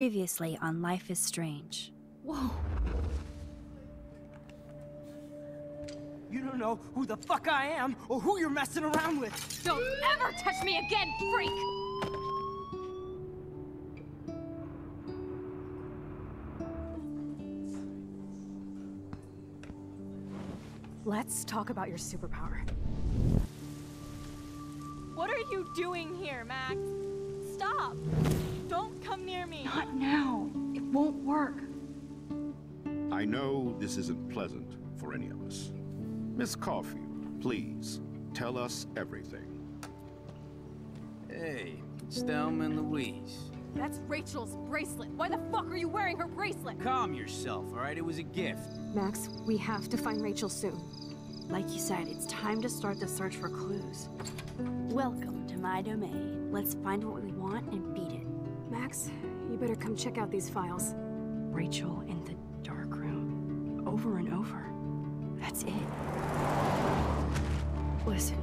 Previously on Life is Strange. Whoa. You don't know who the fuck I am or who you're messing around with. Don't ever touch me again, freak! Let's talk about your superpower. What are you doing here, Max? Stop! Don't come near me! Not now. It won't work. I know this isn't pleasant for any of us. Miss Caulfield, please, tell us everything. Hey, it's Thelma and Louise. That's Rachel's bracelet. Why the fuck are you wearing her bracelet? Calm yourself, all right? It was a gift. Max, we have to find Rachel soon. Like you said, it's time to start the search for clues. Welcome to my domain. Let's find what we want and beat it. Max, you better come check out these files. Rachel in the dark room. Over and over. That's it. Listen,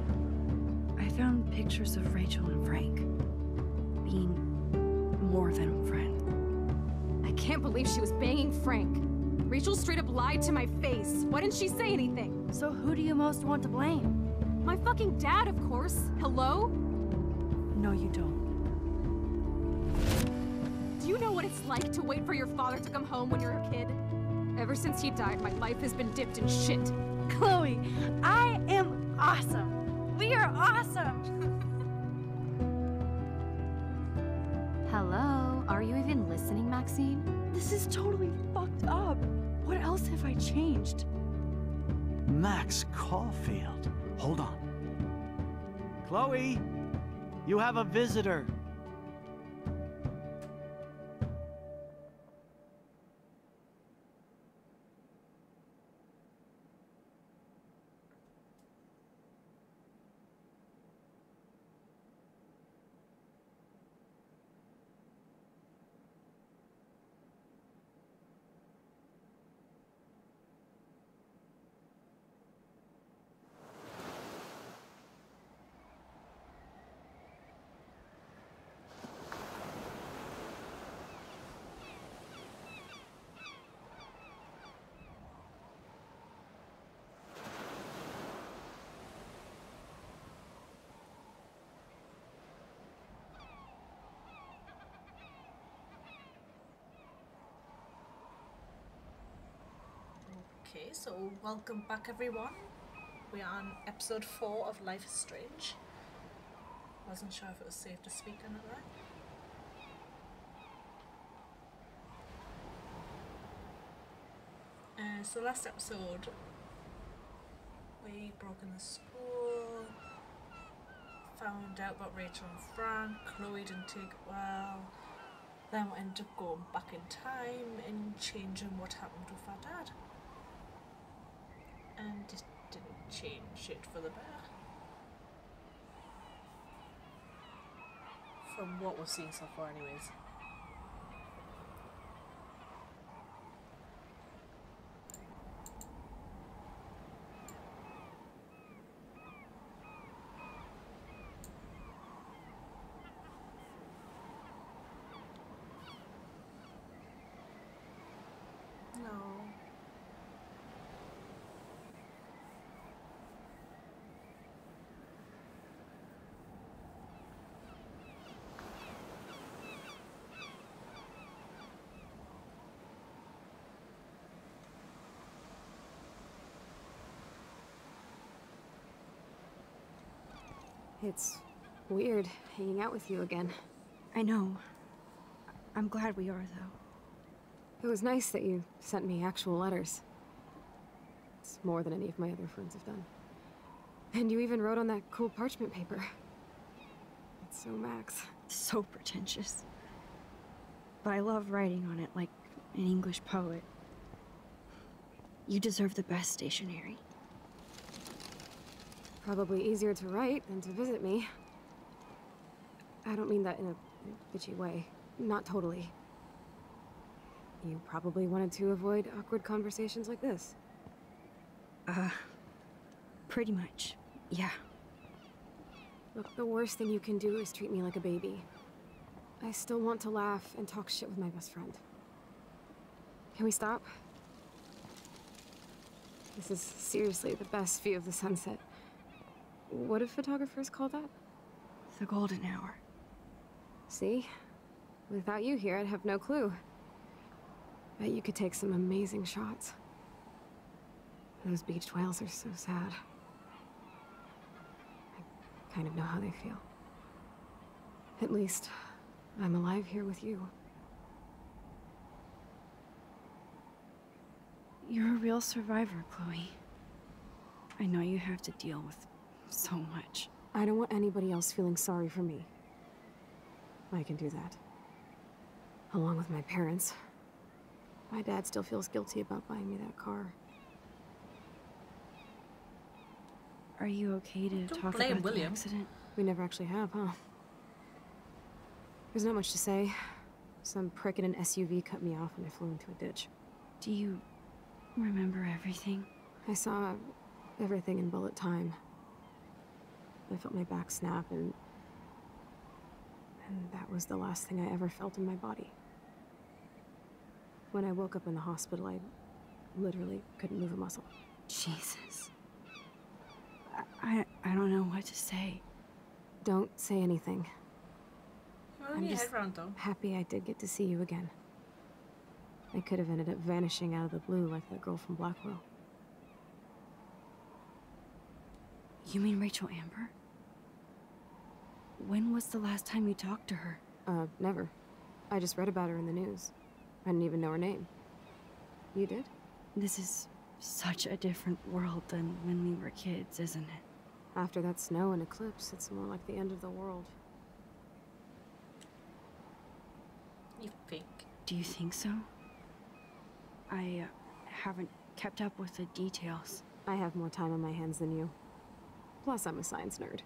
I found pictures of Rachel and Frank being more than a friend. I can't believe she was banging Frank. Rachel straight up lied to my face. Why didn't she say anything? So who do you most want to blame? My fucking dad, of course. Hello? No, you don't. Do you know what it's like to wait for your father to come home when you're a kid? Ever since he died, my life has been dipped in shit. Chloe, I am awesome! We are awesome! Hello? Are you even listening, Maxine? This is totally fucked up. What else have I changed? Max Caulfield. Hold on. Chloe, you have a visitor. Okay, so welcome back everyone. We are on episode 4 of Life is Strange. Wasn't sure if it was safe to speak it right. Uh, so last episode we broke in the school, found out about Rachel and Frank, Chloe didn't take it well, then we ended up going back in time and changing what happened with our dad and just didn't change it for the better. From what we've seen so far, anyways. No. It's weird hanging out with you again. I know. I'm glad we are, though. It was nice that you sent me actual letters. It's more than any of my other friends have done. And you even wrote on that cool parchment paper. It's so Max. So pretentious. But I love writing on it like an English poet. You deserve the best stationery. Probably easier to write than to visit me. I don't mean that in a bitchy way. Not totally. You probably wanted to avoid awkward conversations like this. Uh, pretty much, yeah. Look, the worst thing you can do is treat me like a baby. I still want to laugh and talk shit with my best friend. Can we stop? This is seriously the best view of the sunset. What do photographers call that? The golden hour. See? Without you here, I'd have no clue. Bet you could take some amazing shots. Those beached whales are so sad. I kind of know how they feel. At least, I'm alive here with you. You're a real survivor, Chloe. I know you have to deal with so much. I don't want anybody else feeling sorry for me. I can do that. Along with my parents. My dad still feels guilty about buying me that car. Are you okay to Don't talk blame about the accident? We never actually have, huh? There's not much to say. Some prick in an SUV cut me off and I flew into a ditch. Do you remember everything? I saw everything in bullet time. I felt my back snap and... And that was the last thing I ever felt in my body. When I woke up in the hospital, I literally couldn't move a muscle. Jesus. I, I, I don't know what to say. Don't say anything. I'm just- head round though. Happy I did get to see you again. I could have ended up vanishing out of the blue like that girl from Blackwell. You mean Rachel Amber? When was the last time you talked to her? Uh, never. I just read about her in the news. I didn't even know her name. You did? This is such a different world than when we were kids, isn't it? After that snow and eclipse, it's more like the end of the world. You think? Do you think so? I uh, haven't kept up with the details. I have more time on my hands than you. Plus, I'm a science nerd.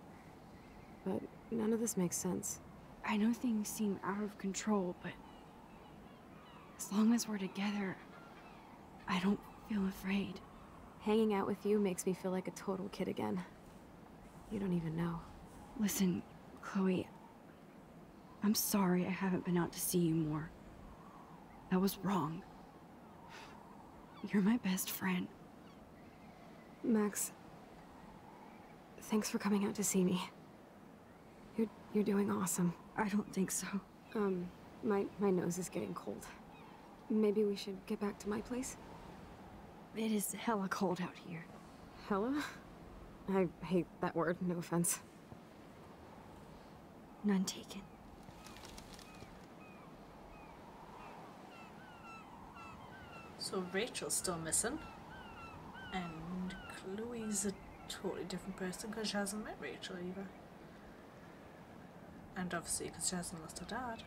But none of this makes sense. I know things seem out of control, but as long as we're together, I don't feel afraid. Hanging out with you makes me feel like a total kid again. You don't even know. Listen, Chloe, I'm sorry I haven't been out to see you more. That was wrong. You're my best friend. Max, thanks for coming out to see me. You're you're doing awesome. I don't think so. Um, my my nose is getting cold. Maybe we should get back to my place. It is hella cold out here. Hella? I hate that word. No offense. None taken. So Rachel's still missing. And Chloe's a totally different person because she hasn't met Rachel either. And obviously because she hasn't lost her dad.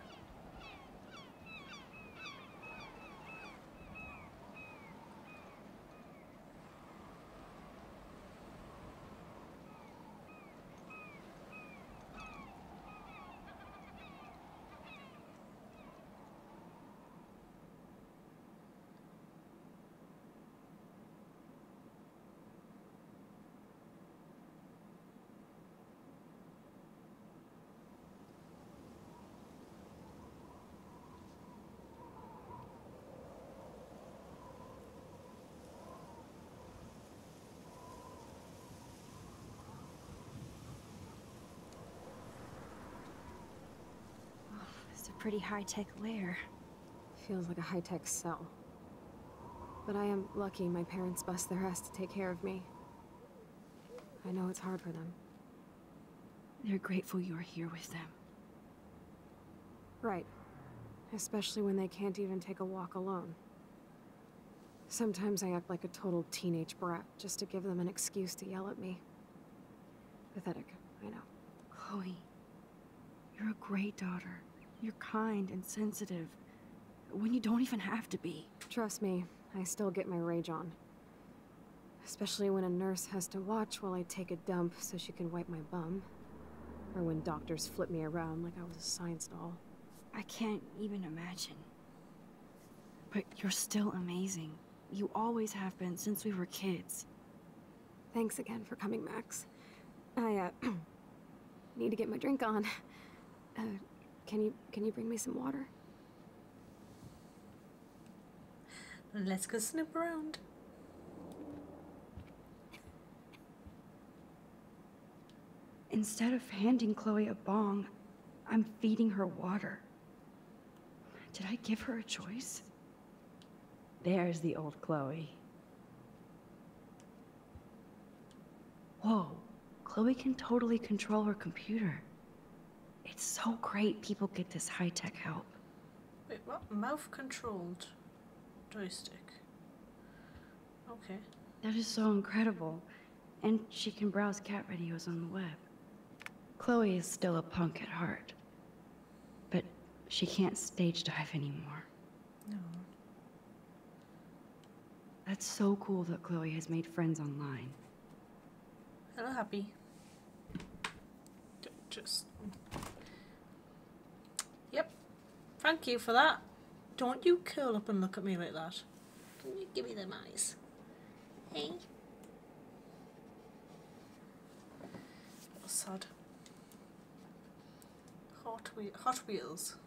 It's a pretty high-tech lair. Feels like a high-tech cell. But I am lucky my parents bust their ass to take care of me. I know it's hard for them. They're grateful you're here with them. Right. Especially when they can't even take a walk alone. Sometimes I act like a total teenage brat just to give them an excuse to yell at me. Pathetic, I know. Chloe, you're a great daughter. You're kind and sensitive. When you don't even have to be. Trust me, I still get my rage on. Especially when a nurse has to watch while I take a dump so she can wipe my bum. Or when doctors flip me around like I was a science doll. I can't even imagine. But you're still amazing. You always have been since we were kids. Thanks again for coming, Max. I, uh, need to get my drink on. Uh, Can you can you bring me some water? Let's go snoop around. Instead of handing Chloe a bong, I'm feeding her water. Did I give her a choice? There's the old Chloe. Whoa, Chloe can totally control her computer. It's so great people get this high tech help. Wait, what? Mouth controlled joystick. Okay. That is so incredible. And she can browse cat videos on the web. Chloe is still a punk at heart. But she can't stage dive anymore. No. That's so cool that Chloe has made friends online. Hello, happy. Just. Thank you for that. Don't you curl up and look at me like that. Don't you give me them eyes. Hey. Sad. Hot Hot Wheels.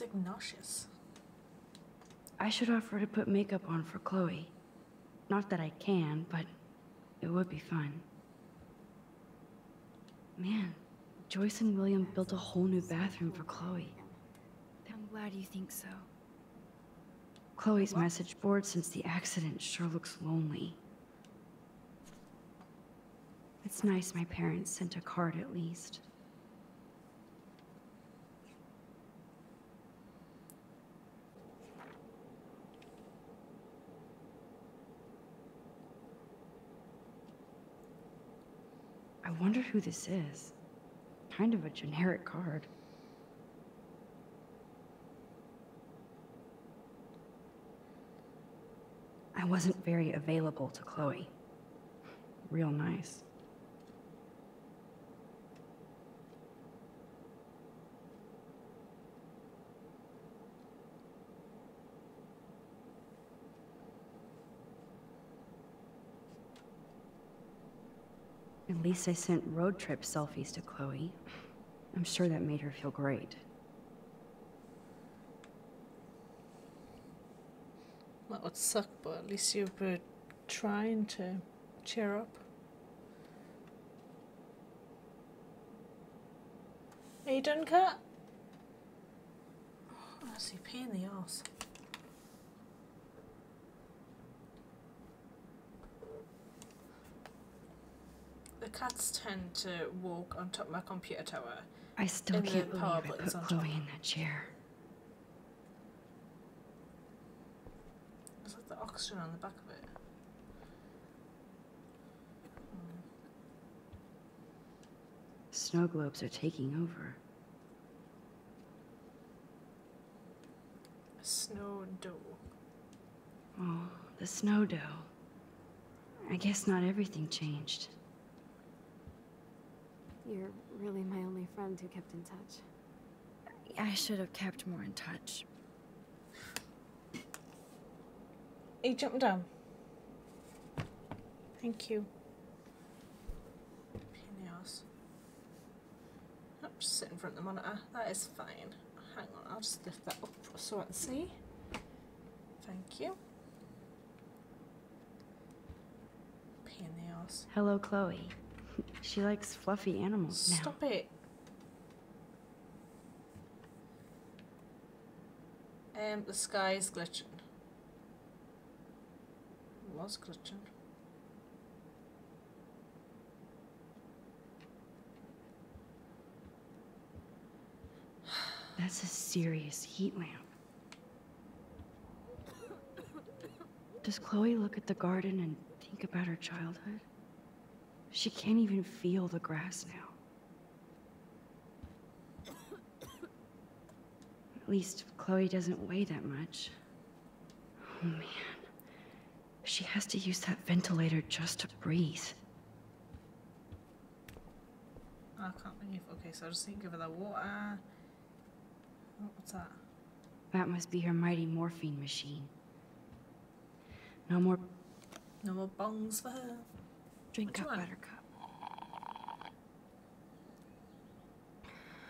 It was nauseous. I should offer to put makeup on for Chloe. Not that I can, but it would be fun. Man, Joyce and William built a whole new bathroom for Chloe. I'm glad you think so. Chloe's message board since the accident sure looks lonely. It's nice my parents sent a card at least. I wonder who this is. Kind of a generic card. I wasn't very available to Chloe. Real nice. At least I sent road trip selfies to Chloe. I'm sure that made her feel great. That would suck, but at least you were trying to cheer up. Are you done, Cat? Oh, that's a pain in the ass. Cats tend to walk on top of my computer tower. I still And can't believe power I put on Chloe in that chair. It's like the oxygen on the back of it. Hmm. Snow globes are taking over. A snow dough. Oh, the snow dough. I guess not everything changed. You're really my only friend who kept in touch. I should have kept more in touch. He jumped down. Thank you. Pain in the ass. Oh, just sit in front of the monitor. That is fine. Hang on, I'll just lift that up so I can see. Thank you. Pain in the ass. Hello, Chloe. She likes fluffy animals now. Stop it. Um, the sky is glitching. It was glitching. That's a serious heat lamp. Does Chloe look at the garden and think about her childhood? She can't even feel the grass now. At least Chloe doesn't weigh that much. Oh man. She has to use that ventilator just to breathe. I can't believe. Okay, so I just need to give her the water. What's that? That must be her mighty morphine machine. No more No more bongs for her. Drink Which up, one? Buttercup.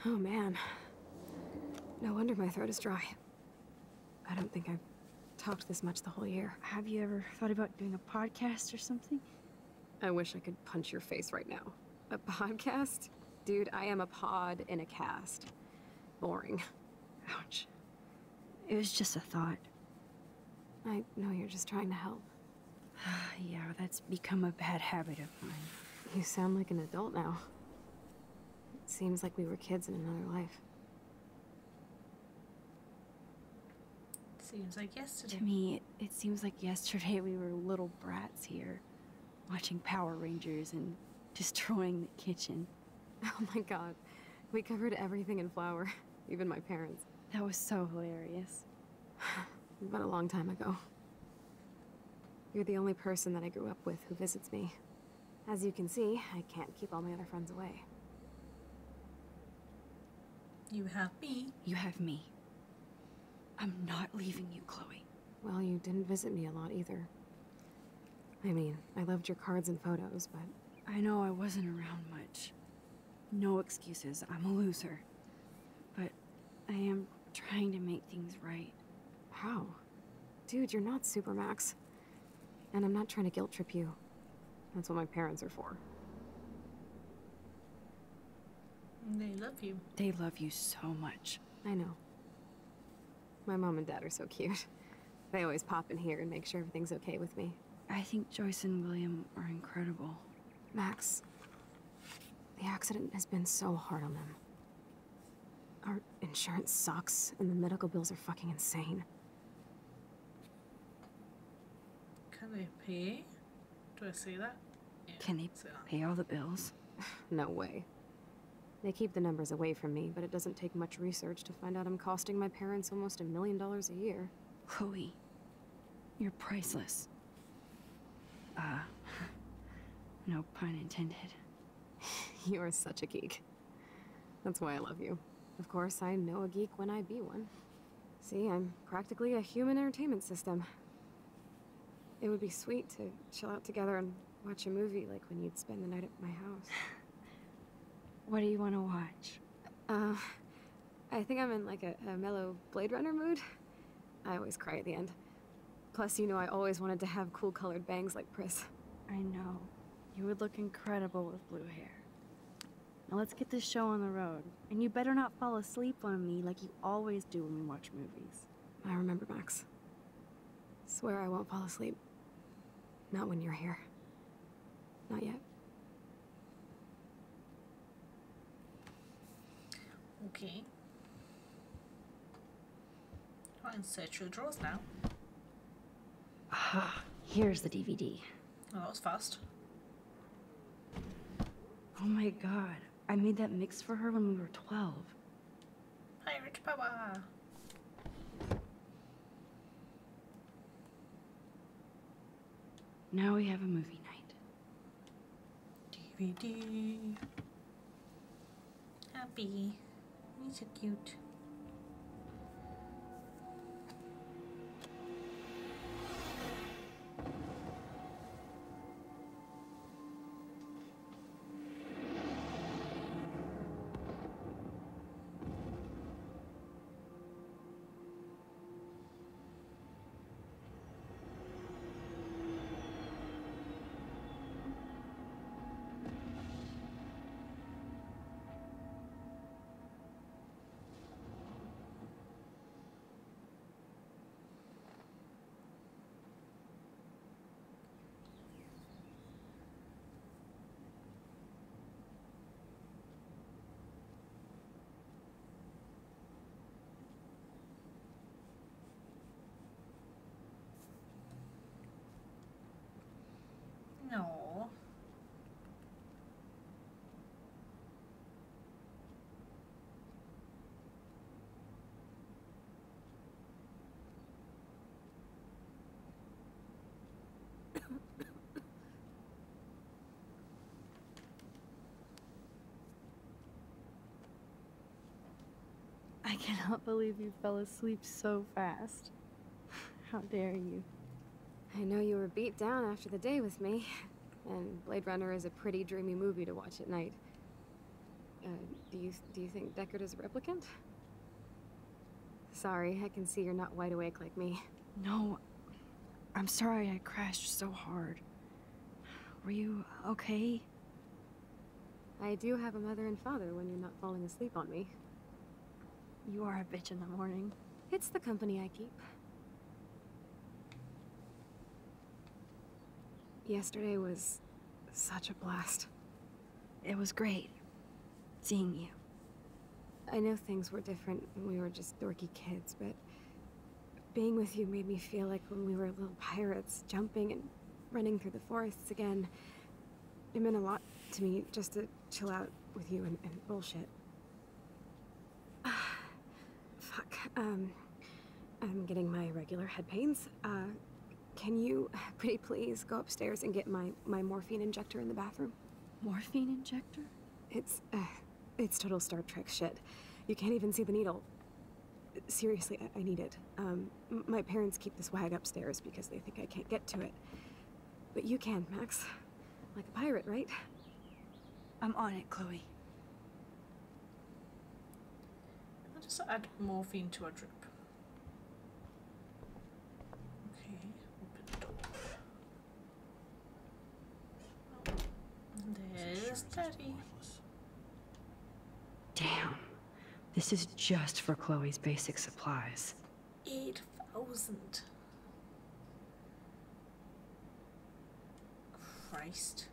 Oh man. No wonder my throat is dry. I don't think I've talked this much the whole year. Have you ever thought about doing a podcast or something? I wish I could punch your face right now. A podcast? Dude, I am a pod in a cast. Boring. Ouch. It was just a thought. I know you're just trying to help. yeah, that's become a bad habit of mine. You sound like an adult now. It seems like we were kids in another life. Seems like yesterday. To me, it, it seems like yesterday we were little brats here, watching Power Rangers and destroying the kitchen. Oh my god. We covered everything in flour, even my parents. That was so hilarious. But a long time ago. You're the only person that I grew up with who visits me. As you can see, I can't keep all my other friends away. You have me. You have me. I'm not leaving you, Chloe. Well, you didn't visit me a lot either. I mean, I loved your cards and photos, but I know I wasn't around much. No excuses, I'm a loser. But I am trying to make things right. how? Dude, you're not Supermax. And I'm not trying to guilt trip you. That's what my parents are for. They love you. They love you so much. I know. My mom and dad are so cute. They always pop in here and make sure everything's okay with me. I think Joyce and William are incredible. Max, the accident has been so hard on them. Our insurance sucks, and the medical bills are fucking insane. Can they pay? Do I say that? Yeah, Can they pay all the bills? No way. They keep the numbers away from me, but it doesn't take much research to find out I'm costing my parents almost a million dollars a year. Chloe, you're priceless. Uh, no pun intended. You are such a geek. That's why I love you. Of course, I know a geek when I be one. See, I'm practically a human entertainment system. It would be sweet to chill out together and watch a movie like when you'd spend the night at my house. What do you want to watch? Uh, I think I'm in like a, a mellow Blade Runner mood. I always cry at the end. Plus, you know, I always wanted to have cool colored bangs like Pris. I know. You would look incredible with blue hair. Now let's get this show on the road. And you better not fall asleep on me like you always do when we watch movies. I remember, Max. Swear I won't fall asleep. Not when you're here. Not yet. Okay. And search your drawers now. Ah, here's the DVD. Oh, that was fast. Oh my god. I made that mix for her when we were 12. Pirate power. Now we have a movie night. DVD. Happy. He's so cute. I cannot believe you fell asleep so fast. How dare you? I know you were beat down after the day with me, and Blade Runner is a pretty dreamy movie to watch at night. Uh, do you do you think Deckard is a replicant? Sorry, I can see you're not wide awake like me. No, I'm sorry I crashed so hard. Were you okay? I do have a mother and father when you're not falling asleep on me. You are a bitch in the morning. It's the company I keep. Yesterday was such a blast. It was great seeing you. I know things were different when we were just dorky kids, but being with you made me feel like when we were little pirates, jumping and running through the forests again. It meant a lot to me just to chill out with you and, and bullshit. Fuck. Um, I'm getting my regular head pains. Uh, can you, pretty please, go upstairs and get my, my morphine injector in the bathroom? Morphine injector? It's, uh, it's total Star Trek shit. You can't even see the needle. Seriously, I, I need it. Um, my parents keep this wag upstairs because they think I can't get to it. But you can, Max. Like a pirate, right? I'm on it, Chloe. I'll just add morphine to a drip. Okay, open the door. Oh, there's Daddy. Damn. This is just for Chloe's basic supplies. 8,000. Christ.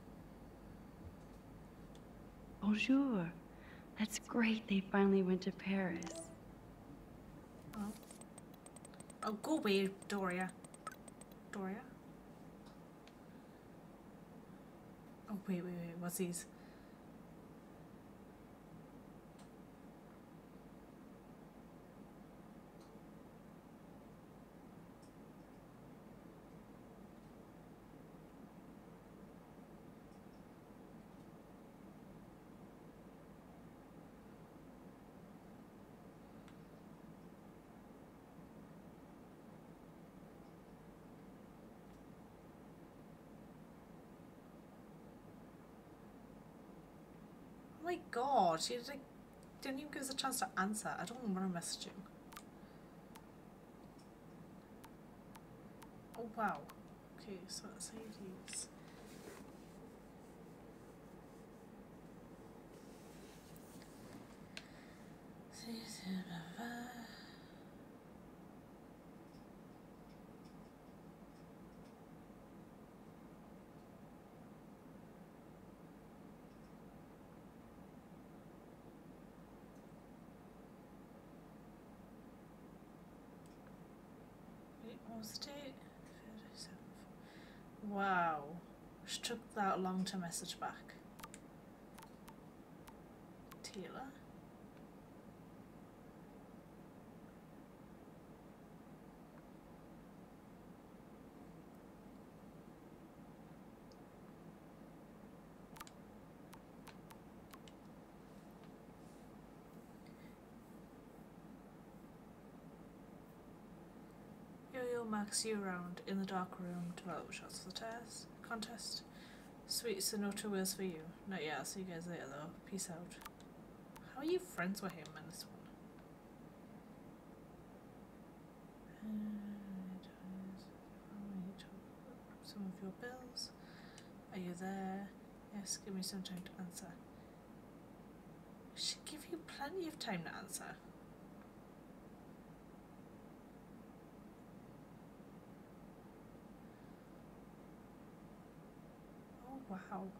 Bonjour. That's great they finally went to Paris. Oh. Go away, Doria. Doria? Oh, wait, wait, wait. What's these? My god, she like, didn't even give us a chance to answer. I don't want to message him. Oh wow. Okay, so let's save these. Wait, what was the date? Wow. She took that long to message back. Taylor? Yo-Yo Max you around in the dark room, 12 shots for the test contest. Sweet, so no two wheels for you. Not yet, I'll see you guys later though. Peace out. How are you friends with him in this one? Uh, some of your bills. Are you there? Yes, give me some time to answer. She give you plenty of time to answer. Oh wow.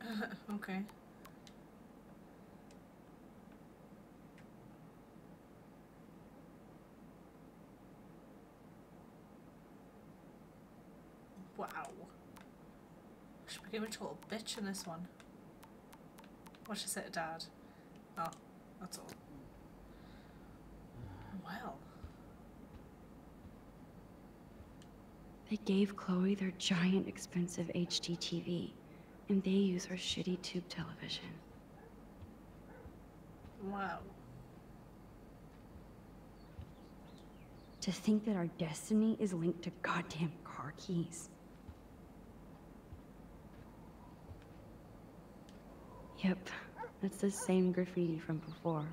okay. She became a total bitch in this one. What she said to Dad. Oh, that's all. Well, They gave Chloe their giant, expensive HD TV, and they use her shitty tube television. wow. To think that our destiny is linked to goddamn car keys. Yep, that's the same graffiti from before.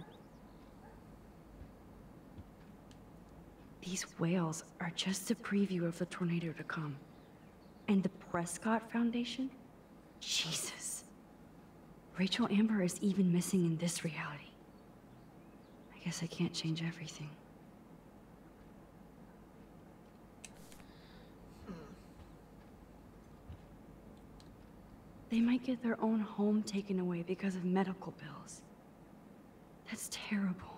These whales are just a preview of the tornado to come. And the Prescott Foundation? Jesus. Rachel Amber is even missing in this reality. I guess I can't change everything. They might get their own home taken away because of medical bills. That's terrible.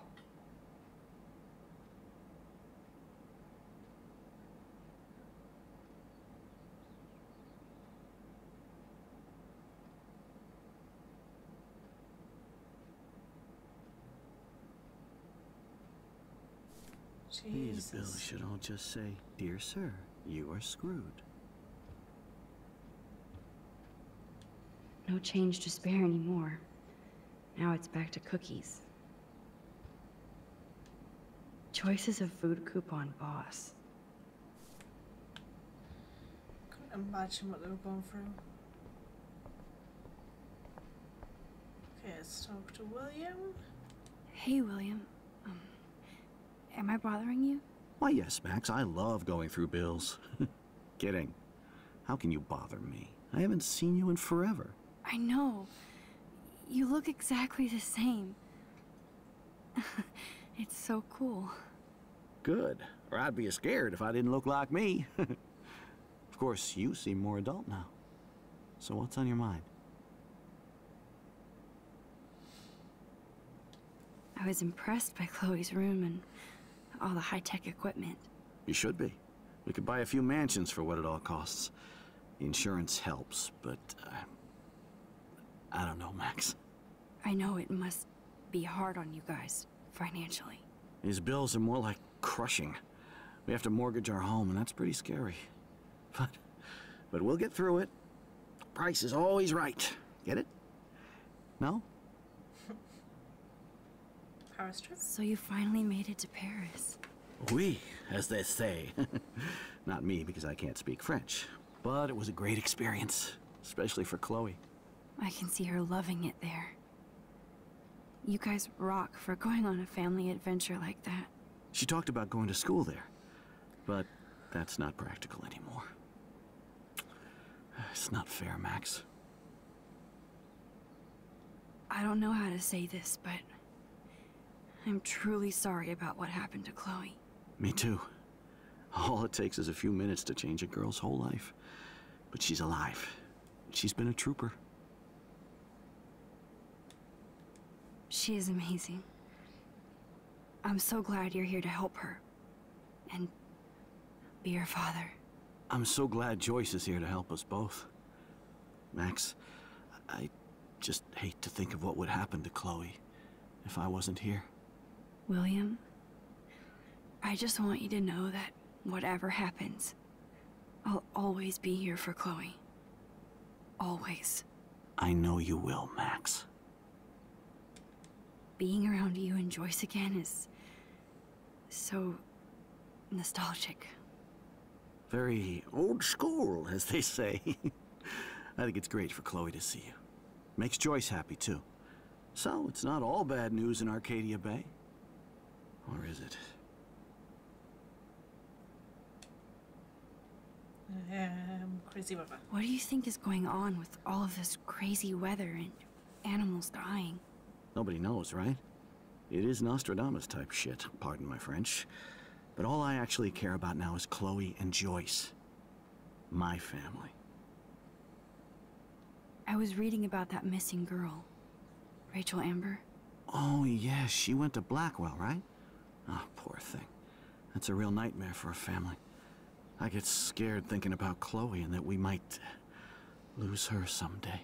These bills should all just say, Dear Sir, you are screwed. No change to spare anymore. Now it's back to cookies. Choices of food coupon boss. Couldn't imagine what they were going through. Okay, let's talk to William. Hey, William. Um, am I bothering you? Why, yes, Max, I love going through bills. Kidding. How can you bother me? I haven't seen you in forever. I know. You look exactly the same. it's so cool. Good. Or I'd be scared if I didn't look like me. of course, you seem more adult now. So what's on your mind? I was impressed by Chloe's room and all the high-tech equipment. You should be. We could buy a few mansions for what it all costs. The insurance helps, but uh, I don't know, Max. I know it must be hard on you guys, financially. These bills are more like crushing. We have to mortgage our home, and that's pretty scary. But, but we'll get through it. Price is always right. Get it? No? Paris trip. So you finally made it to Paris. Oui, as they say. Not me, because I can't speak French. But it was a great experience, especially for Chloe. I can see her loving it there. You guys rock for going on a family adventure like that. She talked about going to school there, but that's not practical anymore. It's not fair, Max. I don't know how to say this, but I'm truly sorry about what happened to Chloe. Me too. All it takes is a few minutes to change a girl's whole life. But she's alive. She's been a trooper. She is amazing. I'm so glad you're here to help her. And be her father. I'm so glad Joyce is here to help us both. Max, I just hate to think of what would happen to Chloe if I wasn't here. William, I just want you to know that whatever happens, I'll always be here for Chloe. Always. I know you will, Max. Being around you and Joyce again is so nostalgic. Very old school, as they say. I think it's great for Chloe to see you. Makes Joyce happy, too. So, it's not all bad news in Arcadia Bay. Or is it? Um, crazy weather. What do you think is going on with all of this crazy weather and animals dying? Nobody knows, right? It is Nostradamus type shit, pardon my French. But all I actually care about now is Chloe and Joyce. My family. I was reading about that missing girl, Rachel Amber. Oh, yeah, she went to Blackwell, right? Oh, poor thing. That's a real nightmare for a family. I get scared thinking about Chloe and that we might lose her someday.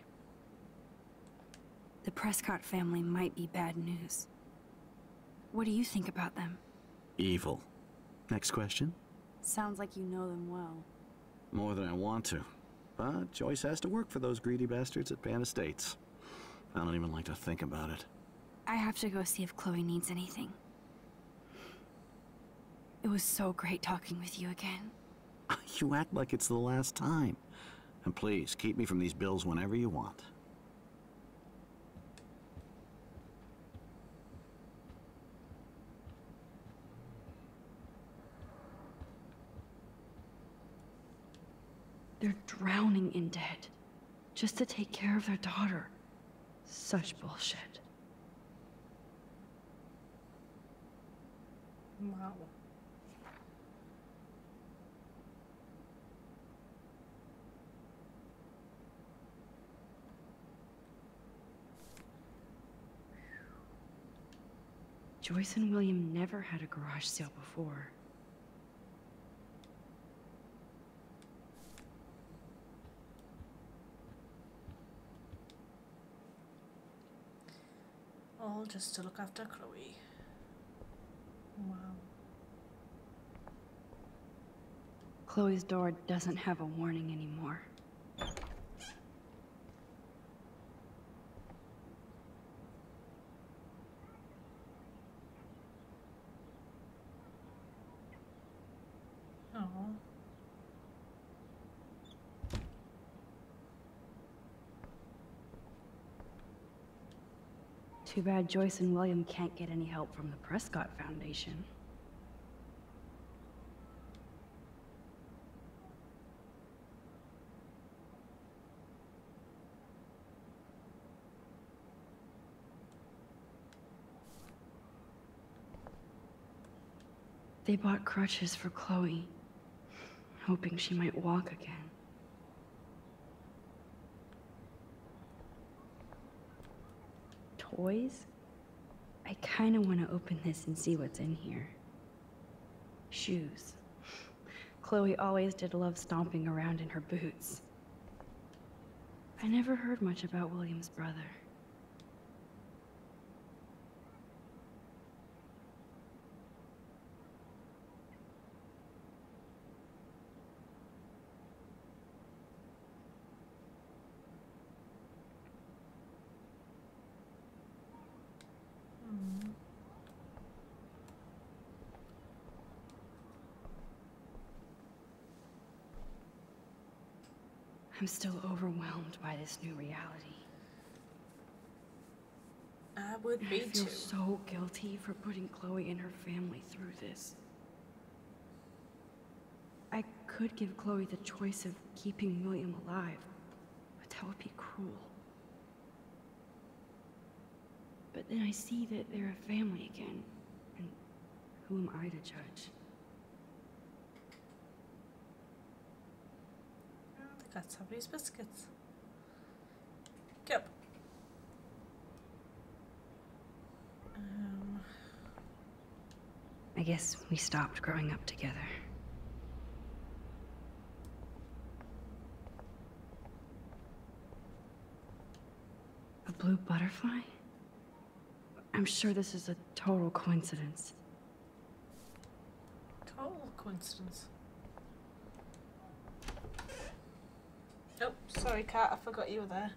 The Prescott family might be bad news. What do you think about them? Evil. Next question? Sounds like you know them well. More than I want to. But Joyce has to work for those greedy bastards at Pan Estates. I don't even like to think about it. I have to go see if Chloe needs anything. It was so great talking with you again. You act like it's the last time. And please, keep me from these bills whenever you want. They're drowning in debt just to take care of their daughter. Such bullshit. Wow. Joyce and William never had a garage sale before. All just to look after Chloe. Wow. Chloe's door doesn't have a warning anymore. Oh. Too bad Joyce and William can't get any help from the Prescott Foundation. They bought crutches for Chloe, hoping she might walk again. Toys? I kinda wanna open this and see what's in here. Shoes. Chloe always did love stomping around in her boots. I never heard much about William's brother. I'm still overwhelmed by this new reality. I would be I feel too. so guilty for putting Chloe and her family through this. I could give Chloe the choice of keeping William alive, but that would be cruel. But then I see that they're a family again, and who am I to judge? Let's have these biscuits. Yep. Um, I guess we stopped growing up together. A blue butterfly? I'm sure this is a total coincidence. total coincidence. Oh, sorry, cat. I forgot you were there.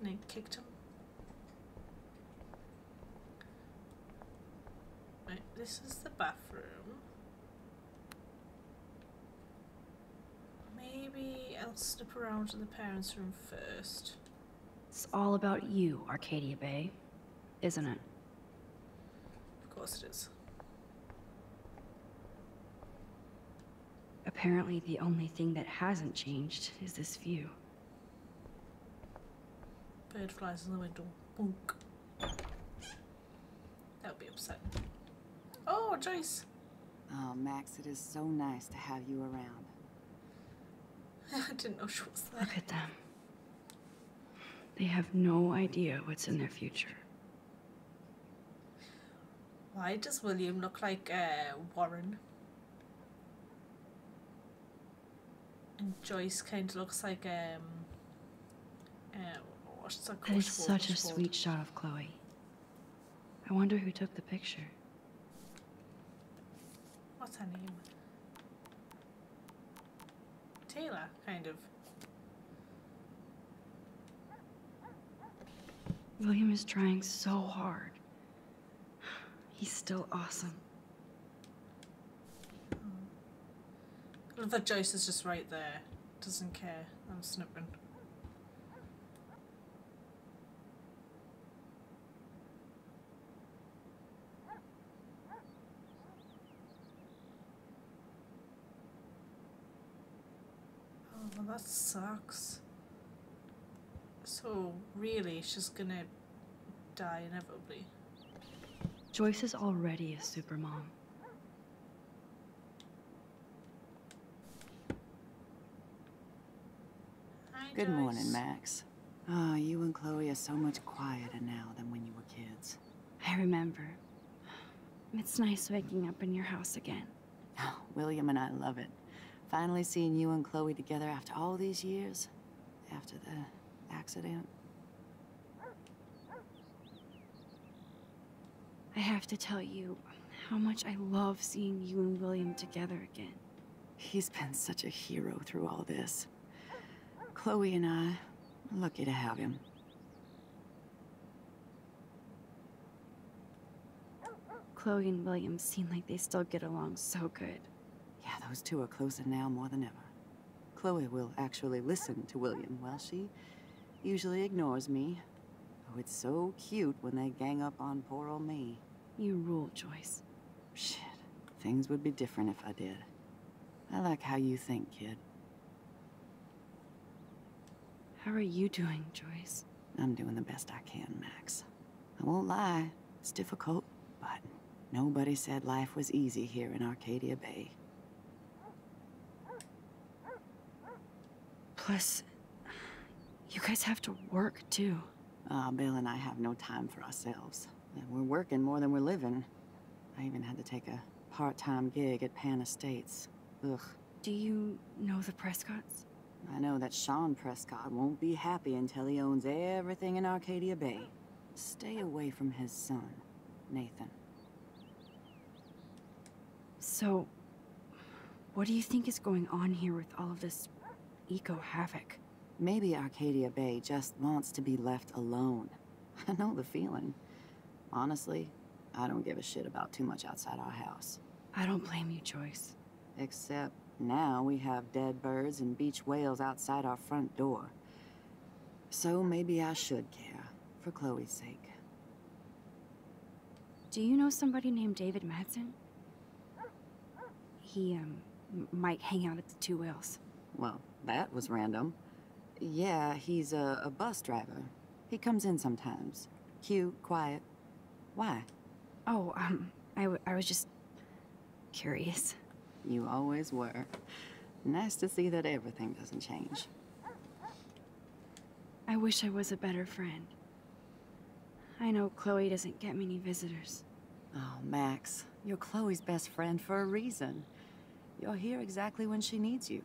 And he kicked him. Right, this is the bathroom. Maybe I'll slip around to the parents' room first. It's all about you, Arcadia Bay, isn't it? Of course it is. Apparently, the only thing that hasn't changed is this view. Bird flies in the window. Bonk. That would be upsetting. Oh, Joyce. Oh, Max, it is so nice to have you around. I didn't know she was there. Look at them. They have no idea what's in their future. Why does William look like uh, Warren? And Joyce kind of looks like um, uh, Watch that That is such a sweet shot of Chloe. I wonder who took the picture. What's her name? Taylor, kind of. William is trying so hard. He's still awesome. That Joyce is just right there. Doesn't care. I'm snipping. Oh, well, that sucks. So, really, she's gonna die inevitably. Joyce is already a supermom. Hi, Good morning, Max. Ah, you and Chloe are so much quieter now than when you were kids. I remember. It's nice waking up in your house again. Oh, William and I love it. Finally seeing you and Chloe together after all these years. After the accident. I have to tell you how much I love seeing you and William together again. He's been such a hero through all this. Chloe and I are lucky to have him. Chloe and William seem like they still get along so good. Yeah, those two are closer now more than ever. Chloe will actually listen to William while she usually ignores me. Oh, it's so cute when they gang up on poor old me. You rule, Joyce. Shit. Things would be different if I did. I like how you think, kid. How are you doing, Joyce? I'm doing the best I can, Max. I won't lie, it's difficult, but nobody said life was easy here in Arcadia Bay. Plus, you guys have to work too. Ah, Bill and I have no time for ourselves. And we're working more than we're living. I even had to take a part-time gig at Pan Estates. Ugh. Do you know the Prescotts? I know that Sean Prescott won't be happy until he owns everything in Arcadia Bay. Stay away from his son, Nathan. So, what do you think is going on here with all of this eco havoc? Maybe Arcadia Bay just wants to be left alone. I know the feeling. Honestly, I don't give a shit about too much outside our house. I don't blame you, Joyce. Except now we have dead birds and beach whales outside our front door. So maybe I should care, for Chloe's sake. Do you know somebody named David Madsen? He, um, might hang out at the Two Whales. Well, that was random. Yeah, he's a, a bus driver. He comes in sometimes. Cute, quiet. Why? Oh, um, I, w- I was just curious. You always were. Nice to see that everything doesn't change. I wish I was a better friend. I know Chloe doesn't get many visitors. Oh, Max, you're Chloe's best friend for a reason. You're here exactly when she needs you.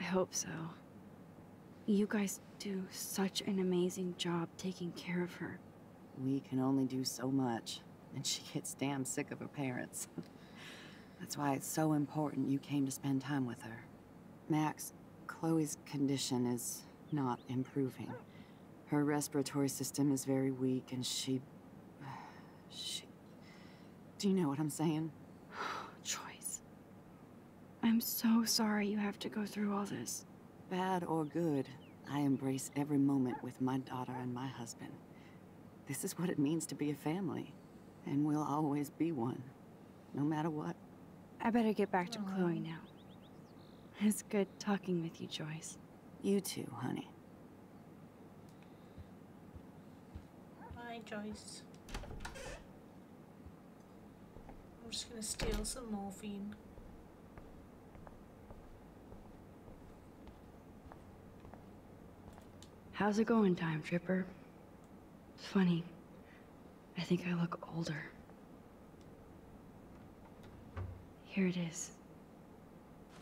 I hope so. You guys do such an amazing job taking care of her. We can only do so much, and she gets damn sick of her parents. That's why it's so important you came to spend time with her. Max, Chloe's condition is not improving. Her respiratory system is very weak, and she. She. Do you know what I'm saying? Joyce. I'm so sorry you have to go through all this. Bad or good, I embrace every moment with my daughter and my husband. This is what it means to be a family, and we'll always be one, no matter what. I better get back to Chloe now. It's good talking with you, Joyce. You too, honey. Hi, Joyce. I'm just gonna steal some morphine. How's it going, Time Tripper? It's funny. I think I look older. Here it is.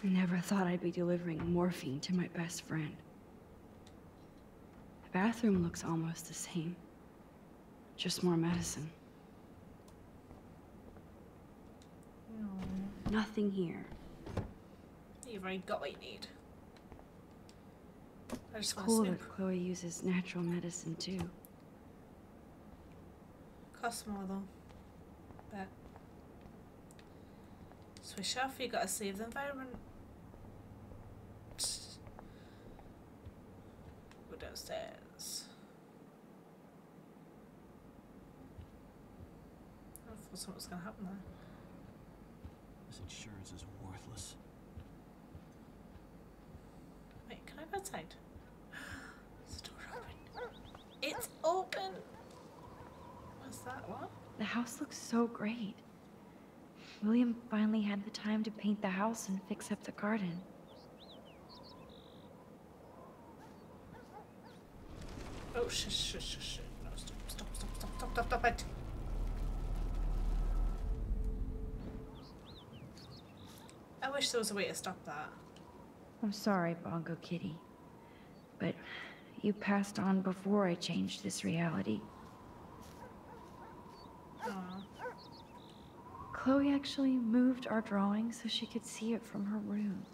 I never thought I'd be delivering morphine to my best friend. The bathroom looks almost the same. Just more medicine. No. Nothing here. You've already got what you need. I just to Cool that Chloe uses natural medicine too. Costs more though. But Swish off, you gotta save the environment. Go downstairs. I thought something was gonna happen there. This insurance is worthless. Wait, can I go outside? Is the door open? It's that? What? The house looks so great. William finally had the time to paint the house and fix up the garden. Oh, shh, shh, shh, shh. No, stop, stop, stop, stop, stop, stop, stop it. I wish there was a way to stop that. I'm sorry, Bongo Kitty. But you passed on before I changed this reality. Chloe actually moved our drawing so she could see it from her room.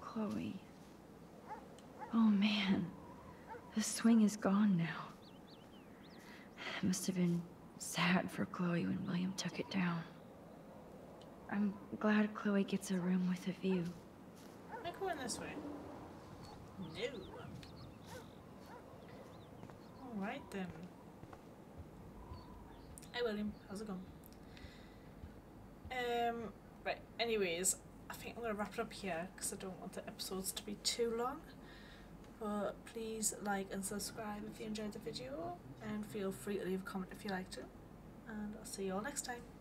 Chloe. Oh man. The swing is gone now. It must have been sad for Chloe when William took it down. I'm glad Chloe gets a room with a view. I'm going this way? No. Alright then. Hi William, how's it going? Um, right, anyways, I think I'm going to wrap it up here because I don't want the episodes to be too long. But please like and subscribe if you enjoyed the video and feel free to leave a comment if you like to. And I'll see you all next time.